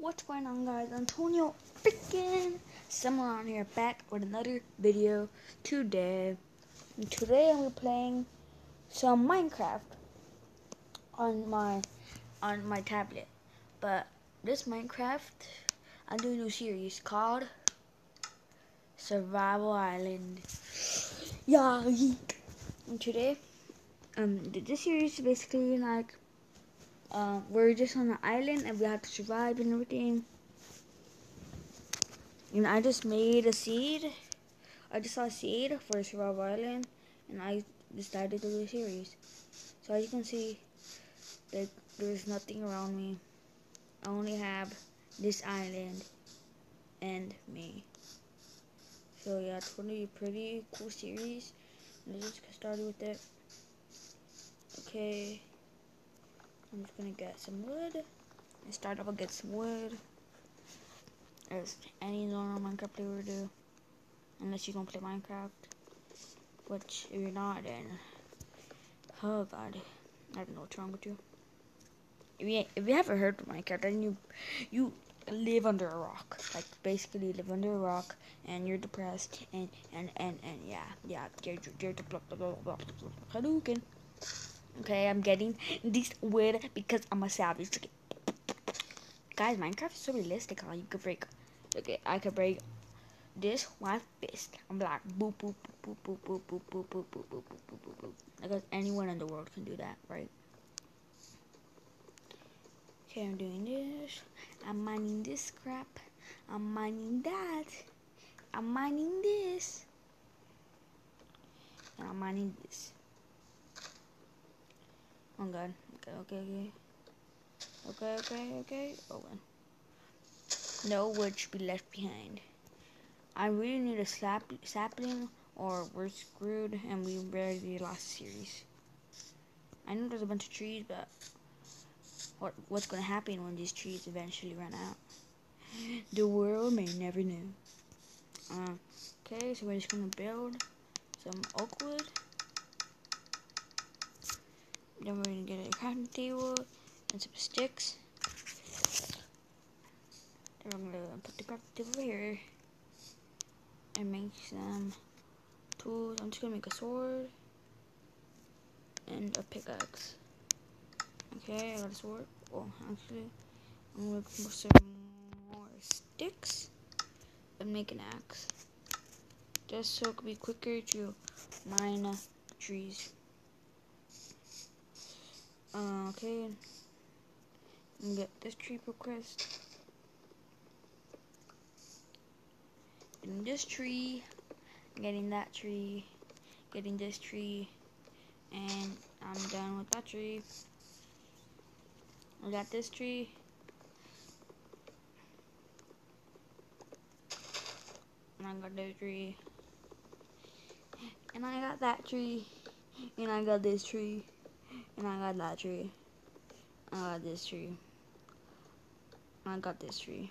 What's going on guys? Antonio freaking someone on here back with another video today. And today I'm playing some Minecraft on my on my tablet. But this Minecraft I'm doing a new series called Survival Island. Yeah, and today um this series is basically like um, we're just on an island and we have to survive and everything. And I just made a seed. I just saw a seed for Survival Island and I decided to do a series. So as you can see, like there's nothing around me. I only have this island and me. So yeah, it's gonna be a pretty cool series. Let's just get started with it. Okay. I'm just gonna get some wood and start off with get some wood as any normal Minecraft player would do unless you don't play Minecraft which if you're not then oh god I don't know what's wrong with you if you, if you haven't heard of Minecraft then you you live under a rock like basically live under a rock and you're depressed and and and, and yeah yeah you're, you're, you're Hadouken Okay, I'm getting this wood because I'm a savage. Okay. Guys, Minecraft is so realistic how you could break. Okay, I could break this one fist. I'm like boop boop boop boop boop boop boop boop boop boop boop boop boop boop. Because anyone in the world can do that, right? Okay, I'm doing this. I'm mining this crap. I'm mining that. I'm mining this. And I'm mining this. Oh god. Okay, okay, okay. Okay, okay, okay. Oh well. No wood should be left behind. I really need a sap sapling or we're screwed and we barely lost the series. I know there's a bunch of trees, but what what's gonna happen when these trees eventually run out? The world may never know. Uh, okay, so we're just gonna build some oak wood. Then we're gonna get a crafting table and some sticks. Then we're gonna put the crafting table here and make some tools. I'm just gonna make a sword and a pickaxe. Okay, I got a sword. Well, actually, I'm gonna for some more sticks and make an axe. Just so it could be quicker to mine trees. Uh, okay. And get this tree request. Getting this tree. Getting that tree. Getting this tree. And I'm done with that tree. I got this tree. And I got this tree. And I got that tree. And I got this tree. And I got that tree. I got this tree. I got this tree.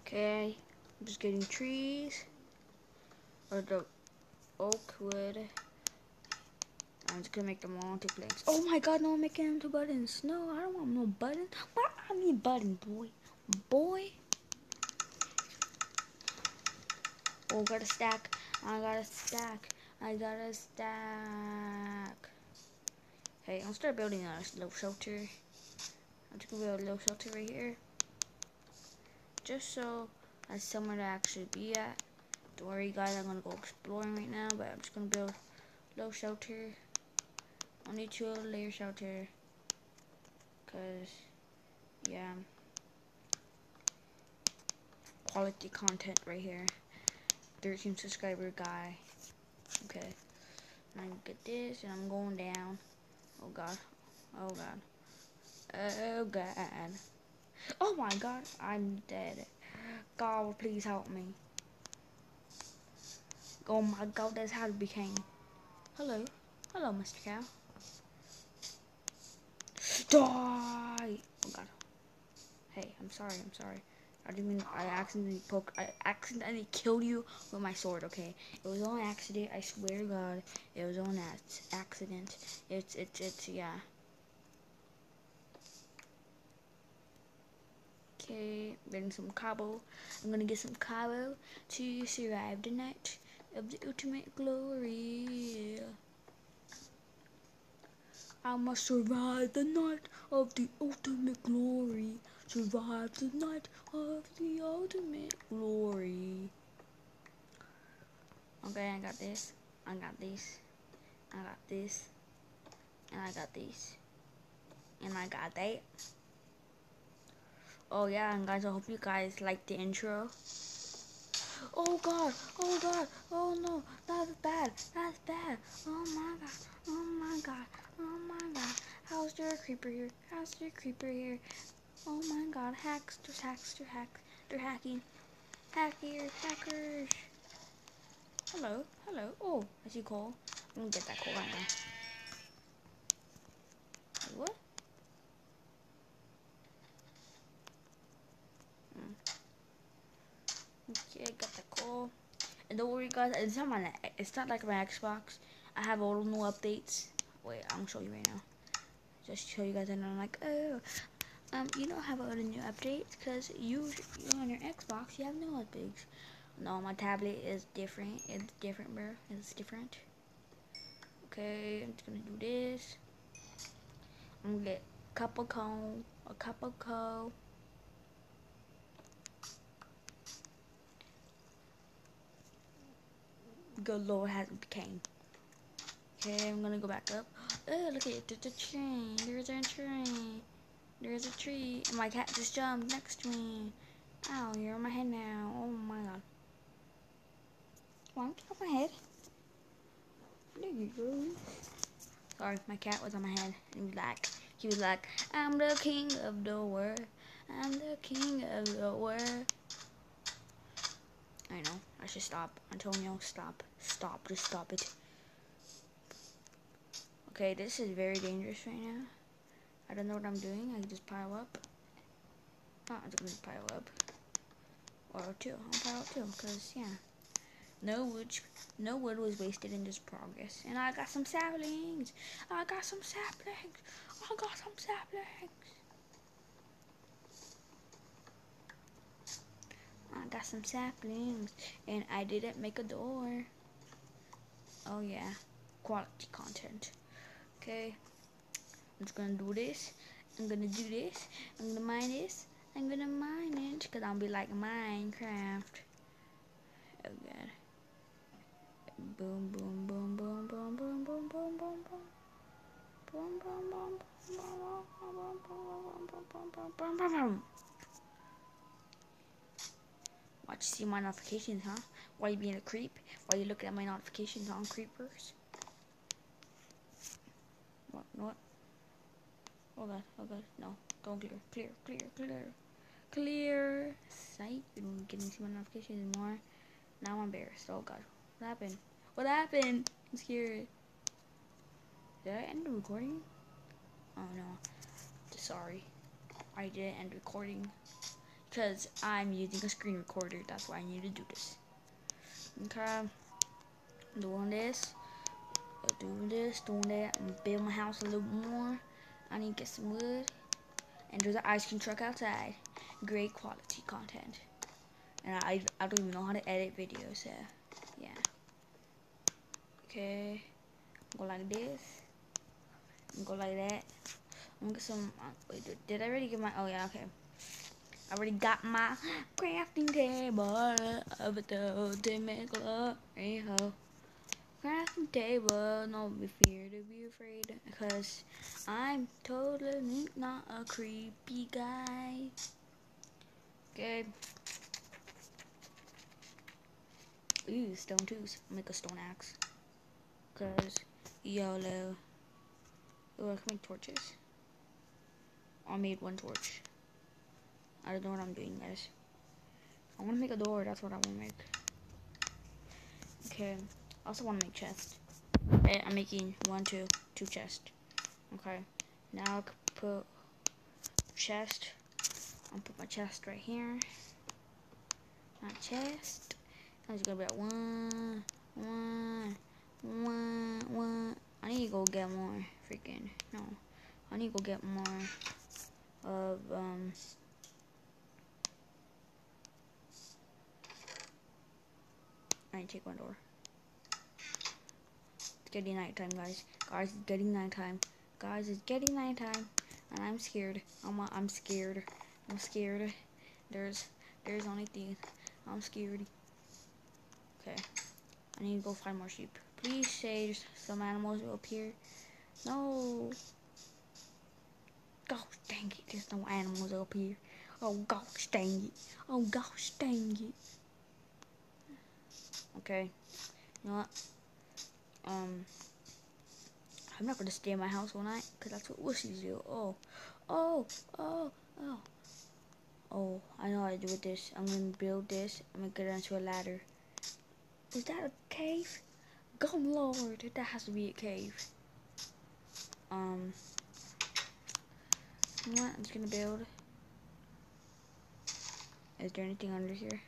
Okay, I'm just getting trees or the oak wood. I'm just gonna make them all into planks. Oh my god, no, I'm making them into buttons. No, I don't want no buttons. What? I need buttons, boy boy. Oh, got a stack. I got a stack. I got a stack. Hey, I'll start building a little shelter. I'm just gonna build a little shelter right here. Just so as somewhere to actually be at. Don't worry guys, I'm gonna go exploring right now, but I'm just gonna build a little shelter. Only two layer shelter. Cause yeah quality content right here. 13 subscriber guy. Okay. And I get this and I'm going down. Oh god. Oh god. Oh god. Oh my god. I'm dead. God, please help me. Oh my god, that's how it became. Hello. Hello, Mr. Cow. Die! Oh god. Hey, I'm sorry, I'm sorry. I didn't mean I accidentally poke. I accidentally killed you with my sword. Okay, it was on accident. I swear to God, it was on accident. It's it's it's yeah. Okay, getting some cobble. I'm gonna get some cobble to survive the night of the ultimate glory. I must survive the night of the ultimate glory. Survive the night of the ultimate glory. Okay, I got this. I got this. I got this. And I got this. And I got that. Oh yeah, and guys, I hope you guys like the intro. Oh god, oh god, oh no, that's bad, that's bad. Oh my god, oh my god, oh my god. How's your creeper here? How's your creeper here? Oh my god, hacks, there's hacks, they're hacking. Hackers, hackers. Hello, hello. Oh, I see coal. I'm gonna get that coal right now. What? Hmm. Okay, got the coal. And don't worry guys, it's not my it's not like my Xbox. I have all the new updates. Wait, I'm gonna show you right now. Just show you guys and I'm like, oh um, you don't have all the new updates because you, you on your Xbox, you have no updates. No, my tablet is different. It's different, bro. It's different. Okay, I'm just gonna do this. I'm gonna get a cup of coal, a cup of coal. Good Lord has became. Okay, I'm gonna go back up. Oh, look at a train. There's a train. There's a tree, and my cat just jumped next to me. Ow, you're on my head now. Oh my god. Come on, get off my head. There you go. Sorry, my cat was on my head. And like, he was like, I'm the king of the world. I'm the king of the world. I know. I should stop. Antonio, stop. Stop. Just stop it. Okay, this is very dangerous right now. I don't know what I'm doing. I can just pile up. Oh, I'm just gonna pile up. Or two. I'll pile up two, because, yeah. No wood, no wood was wasted in this progress. And I got some saplings. I got some saplings. I got some saplings. I got some saplings. And I didn't make a door. Oh, yeah. Quality content. Okay. I'm just gonna do this. I'm gonna do this. I'm gonna mine this. I'm gonna mine it because I'll be like Minecraft. Oh god. Boom, boom, boom, boom, boom, boom, boom, boom, boom, boom. Boom, boom, boom, boom, boom, boom, boom, Watch, see my notifications, huh? Why you being a creep? Why you looking at my notifications on creepers? What? What? Oh god, oh god, no. Go clear, clear, clear, clear. Clear. Sight. You don't get into my notifications anymore. Now I'm embarrassed. Oh god. What happened? What happened? I'm scared. Did I end the recording? Oh no. Sorry. I didn't end recording. Because I'm using a screen recorder. That's why I need to do this. Okay. Doing this. Doing this, doing that. I'm building my house a little more. I need to get some wood. And there's an ice cream truck outside. Great quality content. And I, I don't even know how to edit videos, so yeah. Okay. Go like this. Go like that. I'm gonna get some. Uh, wait, did I already get my? Oh yeah, okay. I already got my crafting table of the glory crafting table, no be fear to be afraid, because I'm totally not a creepy guy. Okay. Ooh, stone tools. make a stone axe. Cause YOLO. Ooh, I can make torches. I made one torch. I don't know what I'm doing, guys. I want to make a door. That's what I want to make. Okay. I also want to make chest. Okay, I'm making one, two, two chest. Okay. Now I'll put chest. I'll put my chest right here. My chest. I'm just gonna be at one, one, one, one. I need to go get more freaking, no. I need to go get more of, um, I need to take one door. Getting nighttime, guys. Guys, it's getting nighttime. Guys, it's getting nighttime, and I'm scared. I'm I'm scared. I'm scared. There's there's only things. I'm scared. Okay, I need to go find more sheep. Please say some animals will appear. No. Gosh dang it, there's no animals up here. Oh gosh dang it. Oh gosh dang it. Okay. You know what? Um I'm not gonna stay in my house all night, because that's what wussies do. Oh, oh, oh, oh. Oh, I know how to do with this. I'm gonna build this. I'm gonna get onto a ladder. Is that a cave? God lord, that has to be a cave. Um, you know what? I'm just gonna build. Is there anything under here?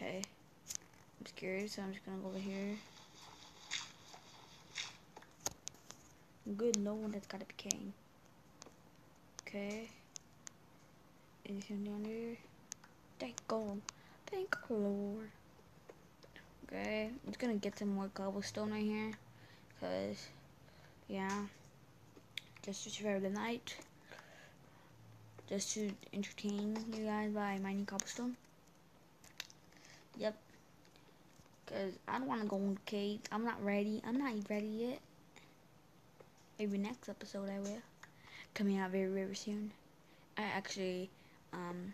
Okay. I'm so I'm just gonna go over here. Good, no one that's got a cane. Okay. Anything down here? Thank God. Thank Lord. Okay, I'm just gonna get some more cobblestone right here. Cause, yeah. Just to survive the night. Just to entertain you guys by mining cobblestone. Because I don't want to go in the cave. I'm not ready. I'm not ready yet. Maybe next episode I will. Coming out very, very soon. I actually um,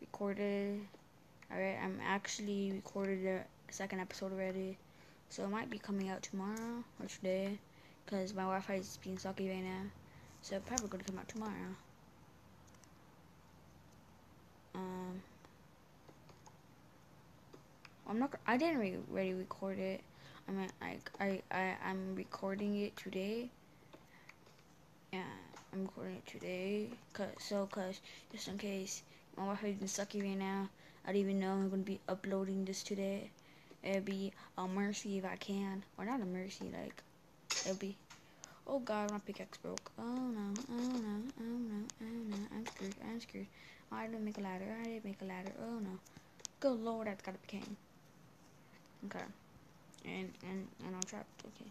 recorded. Alright, I'm actually recorded the second episode already. So it might be coming out tomorrow or today. Because my Wi-Fi is being sucky right now. So probably going to come out tomorrow. Um, I'm not. I didn't re really record it. I mean, like I I I'm recording it today. Yeah, I'm recording it today. Cause so cause just in case my Wi-Fi is sucky right now. I don't even know I'm gonna be uploading this today. It'll be a mercy if I can, or not a mercy. Like it'll be. Oh God, my pickaxe broke. Oh no, oh no, oh no, oh no. I'm screwed. I'm screwed. I didn't make a ladder. I didn't make a ladder. Oh no. Good lord, that's gotta be king. Okay. And, and, and I'm trapped. Okay.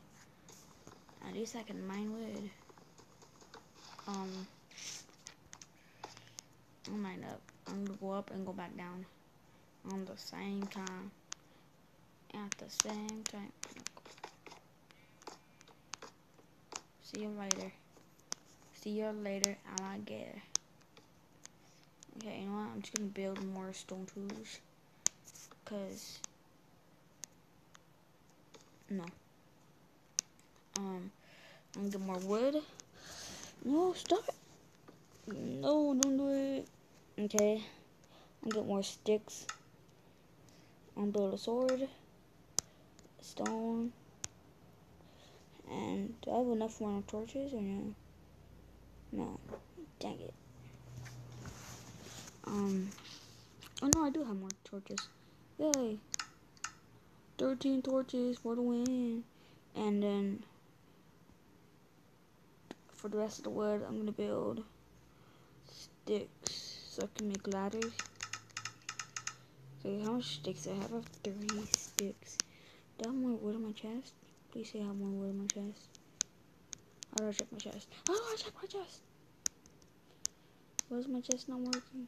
At least I can mine wood. Um. I'll mine up. I'm gonna go up and go back down. On the same time. At the same time. See you later. See you later, alligator. Okay, you know what? I'm just gonna build more stone tools. Cause no. Um, I'm gonna get more wood. No, stop it. No, don't do it. Okay. I'm gonna get more sticks. I'm build a sword. Stone. And do I have enough more torches or no? No. Dang it. Um. Oh no, I do have more torches. Yay. 13 torches for the win. And then for the rest of the wood, I'm gonna build sticks so I can make ladders. Okay, how much sticks I have? I have three sticks. Do I have more wood in my chest? Please say I have more wood in my chest. How do I check my chest? How do I check my chest? Why is my chest not working?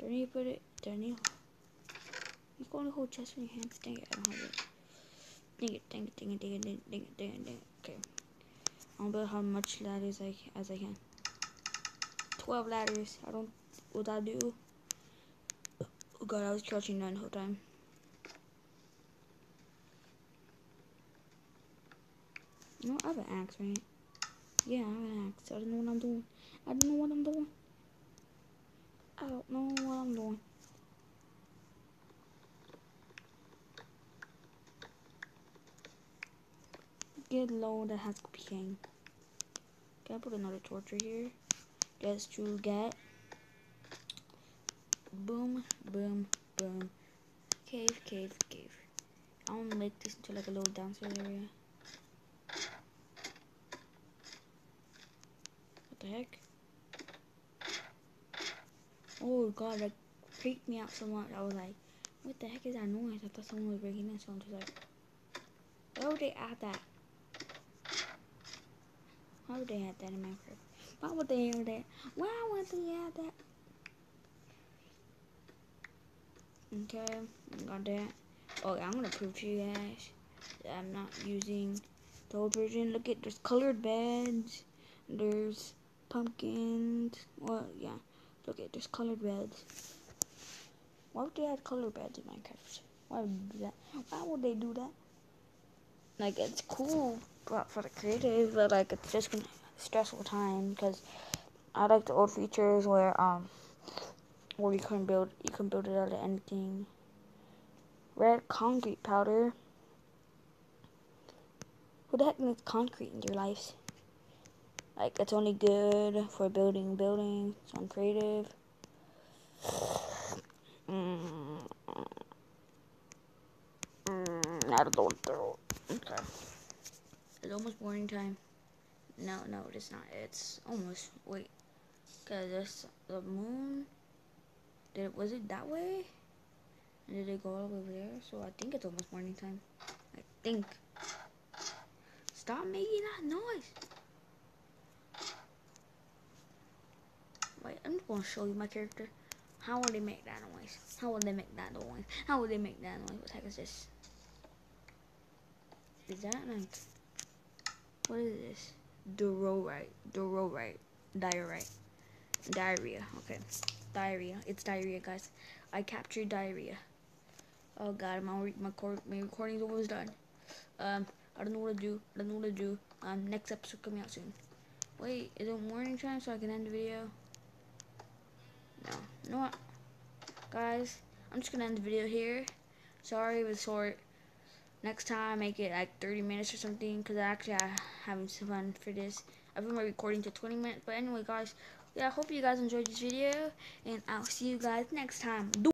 Do I need to put it? Do I need you got a whole chest in your hands. Dang it, I don't have it. Dang it, dang it, dang it, dang it, dang it, dang it, dang it. Okay. I'll build how much ladders I, as I can. 12 ladders. I don't, what I do. Oh god, I was crouching down the whole time. No, I have an axe, right? Yeah, I have an axe. I don't know what I'm doing. I don't know what I'm doing. I don't know what I'm doing. Get low that has to be King. Can I put another torture here? Just to get boom, boom, boom. Cave, cave, cave. I want to make this into like a little downstairs area. What the heck? Oh god, that freaked me out so much. I was like, what the heck is that noise? I thought someone was breaking in, so I'm just like, why would they add that? Why would they add that in Minecraft? Why would they add that? Why would they add that? Okay, I got that. Oh, I'm gonna prove to you guys that I'm not using the old version. Look at there's colored beds. There's pumpkins. Well, yeah. Look at there's colored beds. Why would they add colored beds in Minecraft? Why would they do that? Why would they do that? Like it's cool for, for the creative, but like it's just gonna stressful time because I like the old features where um where you can build you can build it out of anything. Red concrete powder. Who the heck needs concrete in your lives? Like it's only good for building buildings, I'm creative. Mm. Mm, I don't know. Okay. It's almost morning time. No, no, it's not. It's almost. Wait. Cause the moon. Did it was it that way? And did it go all the way over there? So I think it's almost morning time. I think. Stop making that noise. Wait, I'm just gonna show you my character. How would they make that noise? How would they make that noise? How would they make that noise? What the heck is this? Is that like what is this? Dororite. Dororite. Diorite. Diarrhea. Okay. Diarrhea. It's diarrhea, guys. I captured diarrhea. Oh god, my my, my recording's almost done. Um, I don't know what to do. I don't know what to do. Um, next episode coming out soon. Wait, is it morning time so I can end the video? No. You know what? Guys, I'm just gonna end the video here. Sorry it was short. Next time, make it like 30 minutes or something, because actually I having some fun for this. I've been recording to 20 minutes, but anyway, guys, yeah, I hope you guys enjoyed this video, and I'll see you guys next time.